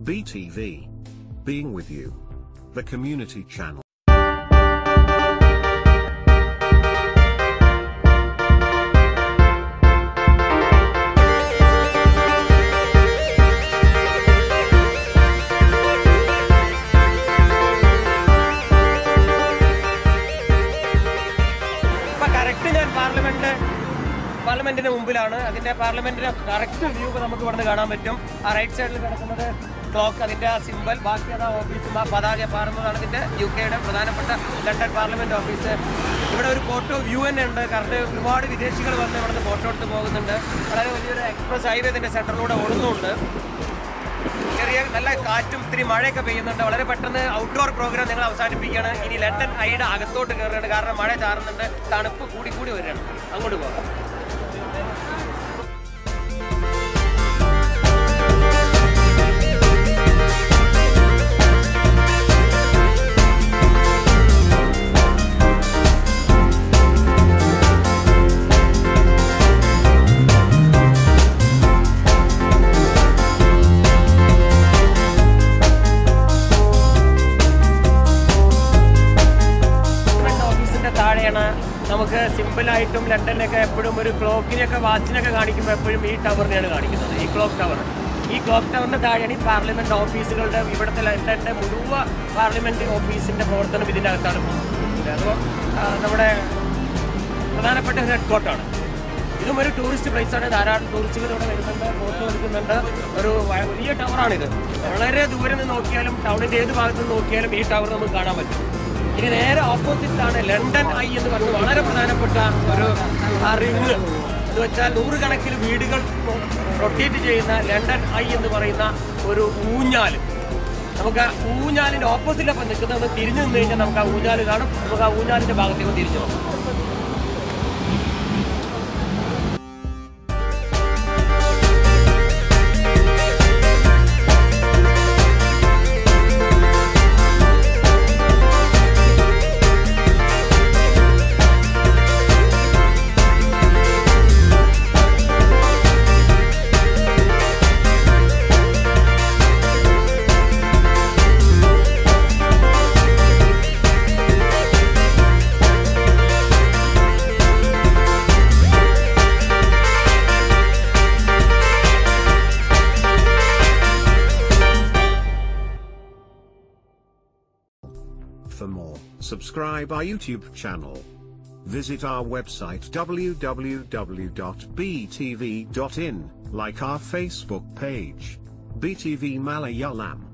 BTV. Being with you. The community channel. പാർലമെന്റിന്റെ മുമ്പിലാണ് അതിന്റെ പാർലമെന്റിന്റെ കറക്റ്റ് വ്യൂ നമുക്ക് ഇവിടുന്ന് കാണാൻ പറ്റും ആ റൈറ്റ് സൈഡിൽ കിടക്കുന്നത് ക്ലോക്ക് അതിന്റെ ആ സിമ്പൽ ബാക്കി അത് ഓഫീസും ആ പതാക പാറുന്നതാണ് ഇതിന്റെ യു കെയുടെ പ്രധാനപ്പെട്ട ലണ്ടൻ പാർലമെന്റ് ഓഫീസ് ഇവിടെ ഒരു ഫോട്ടോ വ്യൂ തന്നെ ഉണ്ട്. കറക്റ്റ് ഒരുപാട് വിദേശികൾ വന്ന് ഇവിടെ നിന്ന് ഫോട്ടോ എടുത്ത് പോകുന്നുണ്ട്. വളരെ വലിയൊരു എക്സ്പ്രസ് ഹൈവേ ഇതിന്റെ സെന്ററിലൂടെ ഓടുന്നുണ്ട്. ചെറിയ നല്ല കാറ്റും ഇത്തിരി മഴയൊക്കെ പെയ്യുന്നുണ്ട്. വളരെ പെട്ടെന്ന് ഔട്ട്ഡോർ പ്രോഗ്രാം നിങ്ങൾ അവസാനിപ്പിക്കുകയാണ്. ഇനി ലണ്ടൻ ഐയുടെ അകത്തോട്ട് കയറുകയാണ്. കാരണം മഴ ചാറുന്നുണ്ട്. തണുപ്പ് കൂടി കൂടി വരികയാണ്. അങ്ങോട്ട് പോകാം. താഴെയാണ് നമുക്ക് സിമ്പിളായിട്ടും ലണ്ടനിലൊക്കെ എപ്പോഴും ഒരു ക്ലോക്കിനെയൊക്കെ വാച്ചിനൊക്കെ കാണിക്കുമ്പോൾ എപ്പോഴും ഈ ടവറിനെയാണ് കാണിക്കുന്നത്. ഈ ക്ലോക്ക് ടവർ ഈ ക്ലോക്ക് ടവറിന്റെ താഴെയാണ് ഈ പാർലമെന്റ് ഓഫീസുകളുടെ ഇവിടുത്തെ ലണ്ടന്റെ മുഴുവൻ പാർലമെന്റ് ഓഫീസിന്റെ പ്രവർത്തനം ഇതിന്റെ അകത്താണ് അപ്പോൾ നമ്മുടെ പ്രധാനപ്പെട്ട ഒരു ഹെഡ് കോർട്ടാണ് ഇതും ഒരു ടൂറിസ്റ്റ് പ്ലേസ് ആണ്. ധാരാളം ടൂറിസ്റ്റുകൾ ഇവിടെ വരുന്നുണ്ട് ഫോട്ടോ എടുക്കുന്നുണ്ട്. ഒരു വലിയ ടവറാണിത് വളരെ ദൂരെ നിന്ന് നോക്കിയാലും ടൗണിന്റെ ഏത് ഭാഗത്ത് നിന്ന് നോക്കിയാലും ഈ ടവർ നമുക്ക് കാണാൻ പറ്റും. ഇനി നേരെ ഓപ്പോസിറ്റാണ് ലണ്ടൻ ഐ എന്ന് പറയുന്നത് വളരെ പ്രധാനപ്പെട്ട ഒരു റിങ്. എന്ന് വെച്ചാൽ നൂറുകണക്കിന് വീടുകൾ റൊട്ടേറ്റ് ചെയ്യുന്ന ലണ്ടൻ ഐ എന്ന് പറയുന്ന ഒരു ഊഞ്ഞാൽ നമുക്ക് ആ ഊഞ്ഞാലിന്റെ ഓപ്പോസിറ്റൊപ്പം നിൽക്കുന്നത് തിരിഞ്ഞു നിന്ന് കഴിഞ്ഞാൽ നമുക്ക് ആ ഊഞ്ഞാൽ കാണും. നമുക്ക് ആ ഊഞ്ഞാലിന്റെ ഭാഗത്തേക്ക് തിരിഞ്ഞു പോകാം For more, subscribe our YouTube channel. Visit our website www.btv.in, like our Facebook page. BTV Malayalam.